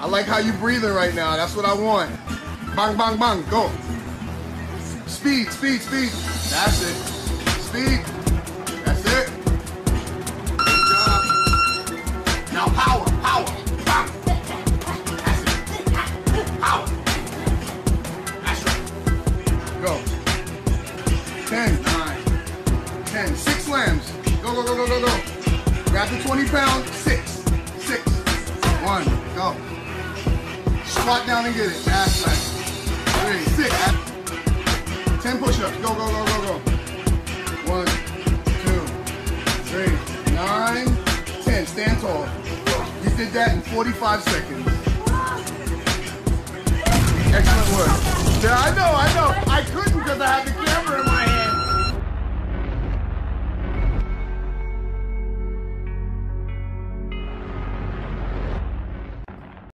I like how you breathing right now. That's what I want. Bang, bang, bang. Go. Speed, speed, speed. That's it. Speed. That's it. Good job. Now power, power. Bang. That's it. Power. That's right. Go. 10, 9, 10. Six slams. Go, go, go, go, go, go. Grab the 20 pound. Six. Six. One. Go. Squat down and get it. That's right. Three. Six. 10 push-ups. Go, go, go, go, go. One, two, three, nine, ten. Stand tall. You did that in 45 seconds. Excellent work. Yeah, I